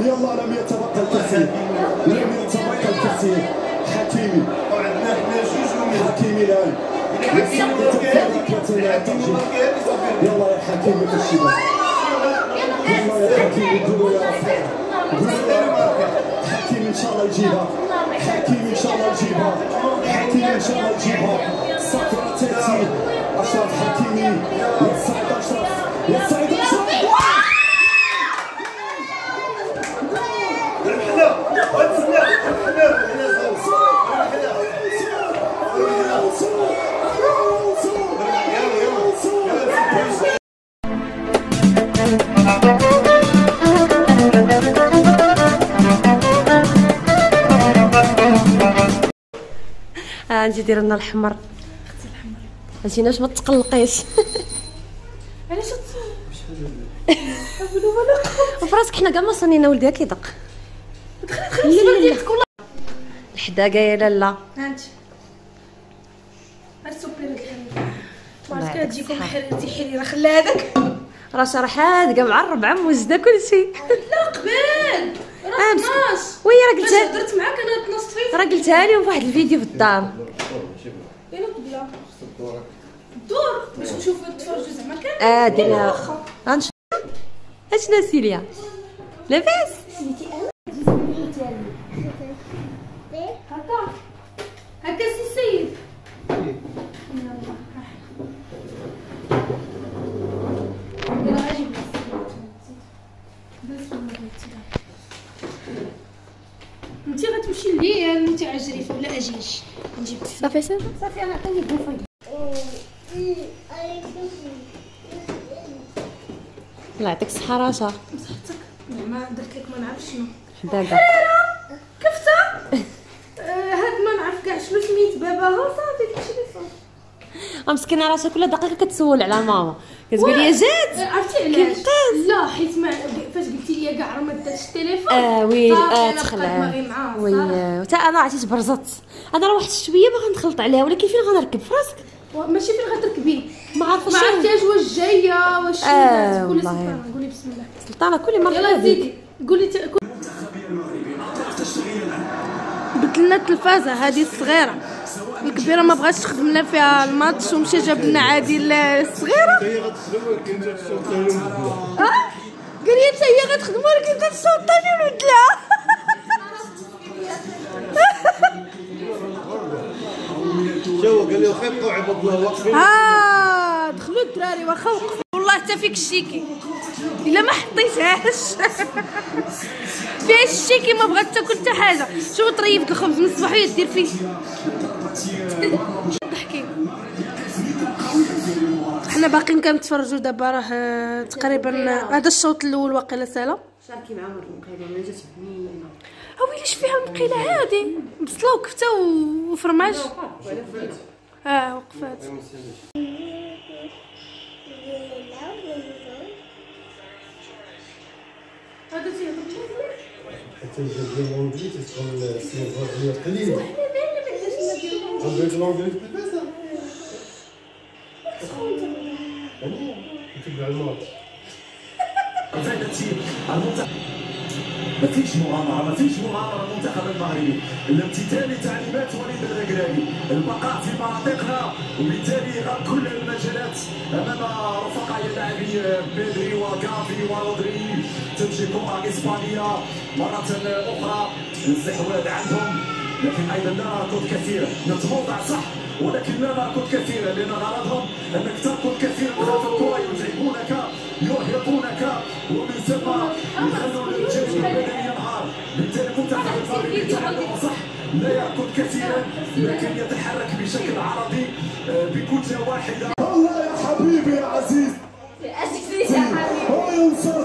يلا لم يتبقى الكثير. لم يتبقى الكثير. حكيمي. وعندنا حنا جوج حكيمي الآن. يلا يا حكيمي في الشباك يلا يا حكيمي قولوا يا حكيمي إن شاء الله يجيبها. حكيمي إن شاء الله يجيبها. حكيمي إن شاء الله يجيبها. صفرة تأتي. أشرف حكيمي. يا سعد أشرف. يا سعد. ها نجي دير لنا الحمر أختي الحمر ما تقلقيش علاش وفراسك حنا كاع ما صنينا ولدي كيدق دخلي والله الحداقه يا لالا هانت السوبر الله بارك يعطيك تجيكم الصحة. حريتي حريره خلي هذاك راه شرحات كاع مع الربعه موجده كلشي لا قبل راه امس 12 وي راه قلتها هضرت معاك أنا 12 فيس راه قلتها لهم في واحد الفيديو في الدار قبله الدور باش نشوفوا نتفرجوا زعما كامل. آه ديرها غنشوف اشنا سيليا. لاباس. هكا. هكا سي انت غتمشي ليا انت عجري ولا اجيش نجيب صافي صافي صافي أنا عطيني بوفي الله يعطيك الصحة رشا صحتك. زعما درت لك ما نعرف شنو. حداقه كفتة. آه، هاد ما نعرف كاع شنو سميت باباها صافي كتشري مسكينه رشا كل دقيقة كتسول على ماما. كتقول لي جات. عرفتي علاش كيفاش؟ لا حيت ما فاش قلتي لي كاع راه ما داتش التليفون. آه oui صافي، آه تخلع oui. وتا أنا عرفتي تبرزت. أنا راه واحد شوية باغا نخلط عليها ولكن فين غنركب؟ فراسك. و- ماشي فين غتركبي؟ ما عارفه ما عرفتيش واش جاية واش شنو. آه،. قولي والله. سلطانه قولي بسم الله. سلطانة كل مرة يلا زيدي قولي. بدلنا التلفازة هذه الصغيرة. الكبيرة ما بغاتش تخدم لنا فيها الماتش ومشى جاب لنا عادي ال- الصغيره لي حتى هي غتخدم ولكن كتصوتني ونبدلها شو قال لي واخا يبقاو عباد الله واقفين آه دخلوا الدراري واخا وقفوا. والله حتى فيك الشيكي. إلا ما حطيتهاش. فيها الشيكي ما بغات تاكل حتى حاجة. شوف طريفك الخبز من الصباح وهي دير فيه. حنا باقيين كنتفرجوا دابا راه تقريبا هذا الشوط الأول واقيلا سالا. شاركي معاهم المقيله أنا جات بنينه اويليش فيها مقيله عادي بصله وكفته وفرماج. آه وقفات. هذا عندك؟ الإنجليزي في البيت تبع الماتش ما فيش مغامرة ما فيش مغامرة المنتخب المغربي. الامتثال لتعليمات وليد الركراكي البقاء في مناطقنا وبالتالي غاب كل المجالات امام رفقاء اللاعبي بيدري وكافي ورودري تمشي كرة اسبانية مرة أخرى الاستحواذ عندهم لكن أيضا لا نركض كثيرا. نتموضع صح ولكن لا نركض كثيرا لأن غرضهم أنك تركض كثيرا خلف الكرة يتعبونك يرهقونك ومن ثم يخلون الجيش البدني ينهار بالتالي المنتخب المغربي يتعلم صح. لا يركض كثيرا لكن يتحرك بشكل عرضي آه، بكتلة واحدة الله يا حبيبي يا عزيز. هو ينصر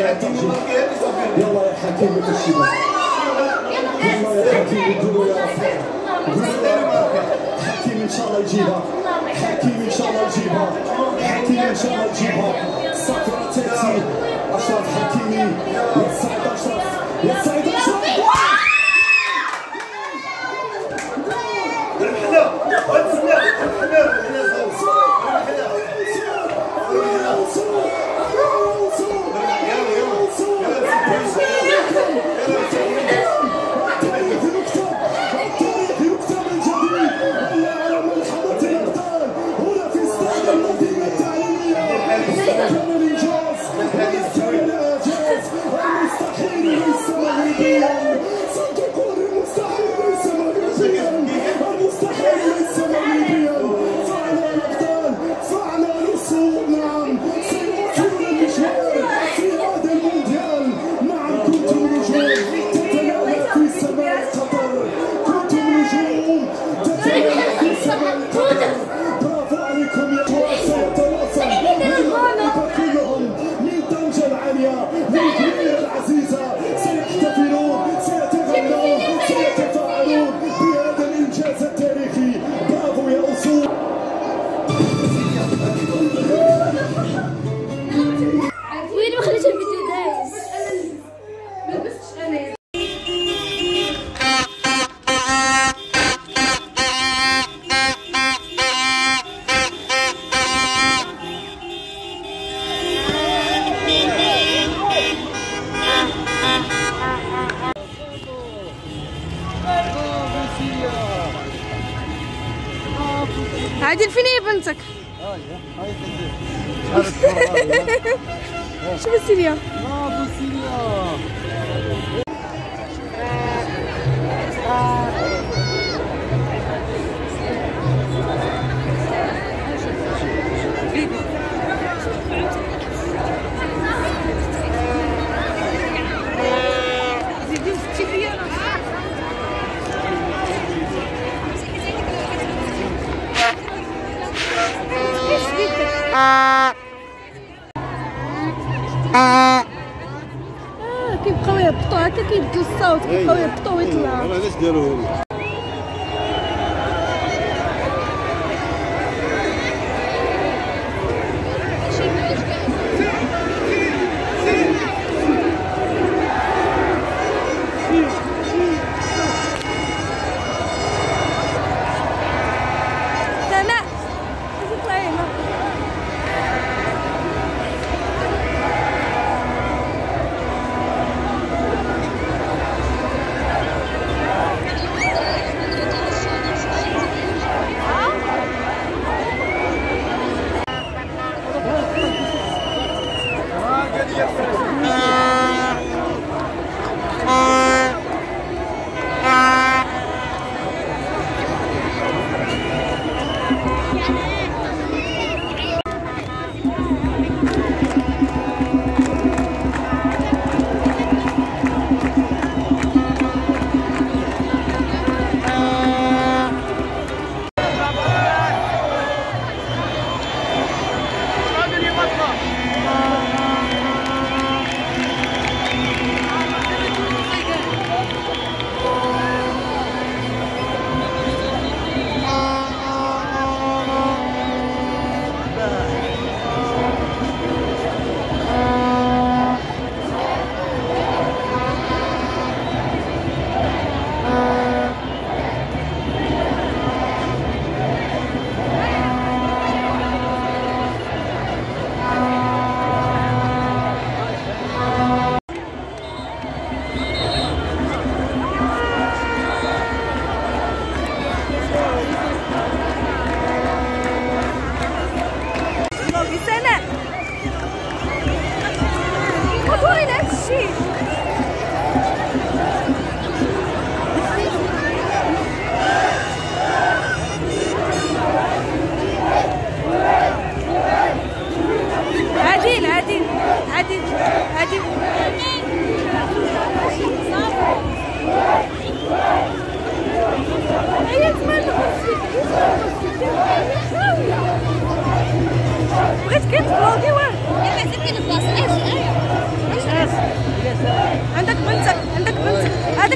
الترجيح يلا يا حكيمي في الشباك يلا يا حكيمي قولوا حكيمي ان شاء الله يجيبها حكيمي ان شاء الله يجيبها حكيمي ان شاء الله يجيبها الصافرة تاتي اشرف حكيمي يا سعيد اشرف يا سعيد اشرف التاريخ عادل فين هي بنتك شوف السيليا زيدي آه كيبقاو يهبطوا هكا كيبدل الصوت كيبقاو يهبطوا ويطلعوا. علاش داروا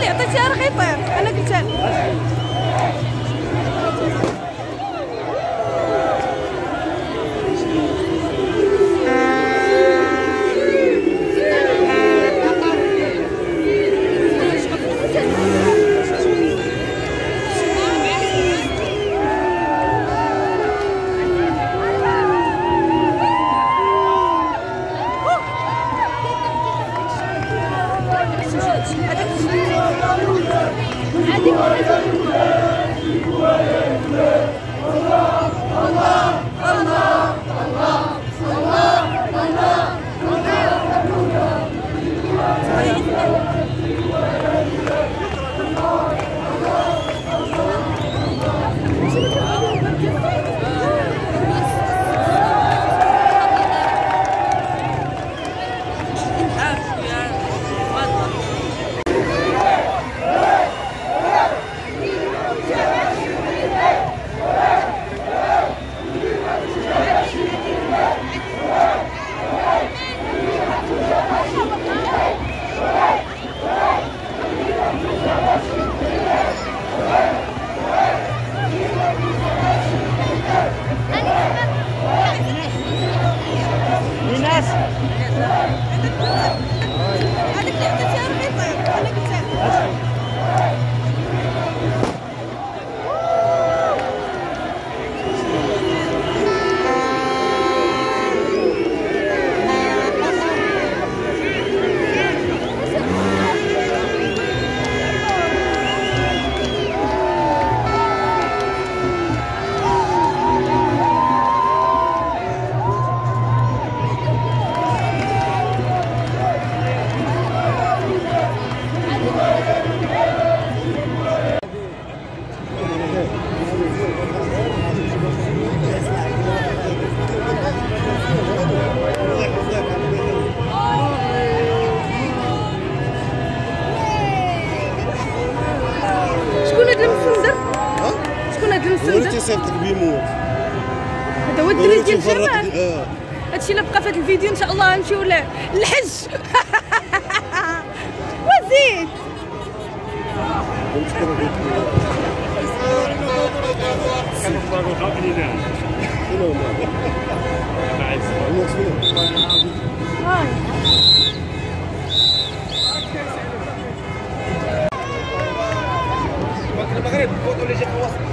لي عطيتيها رغيطير الله نمشيو للحج وزيد. المغرب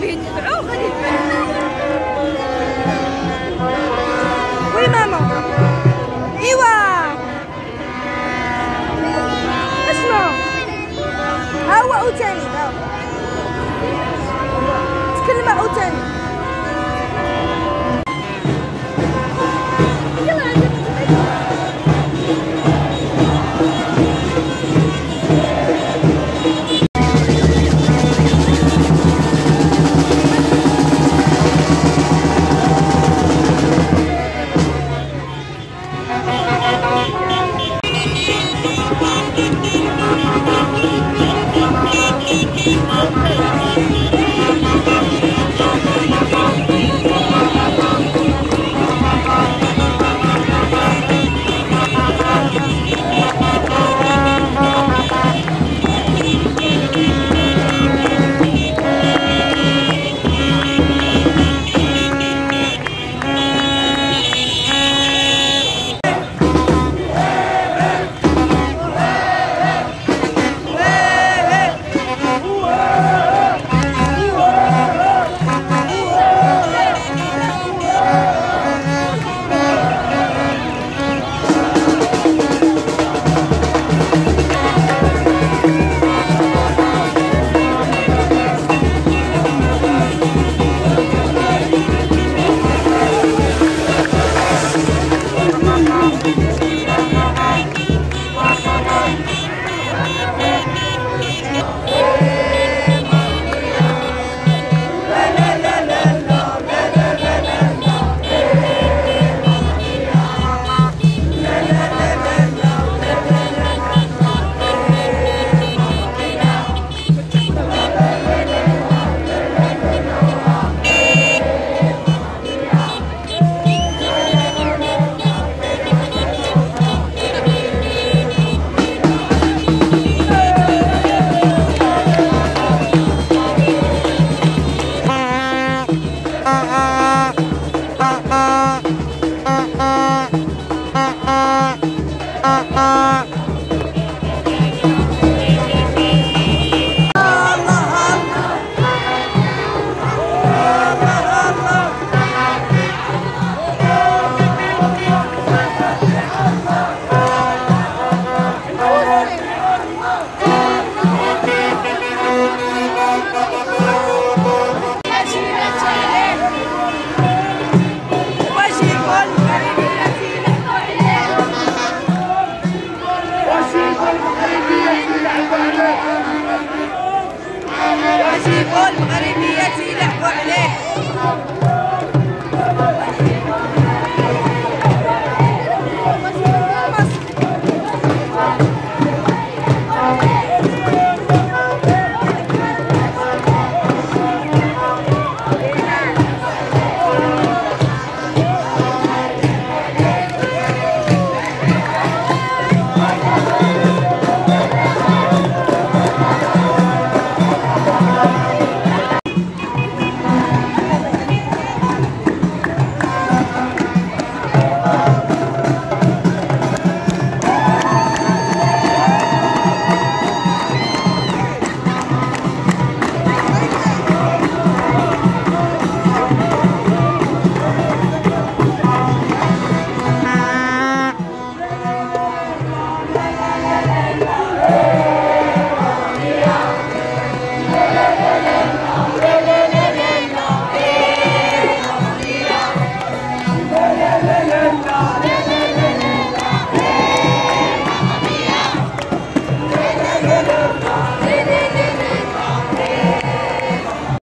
غادي وي ماما. اشنو ها هو أوتاني.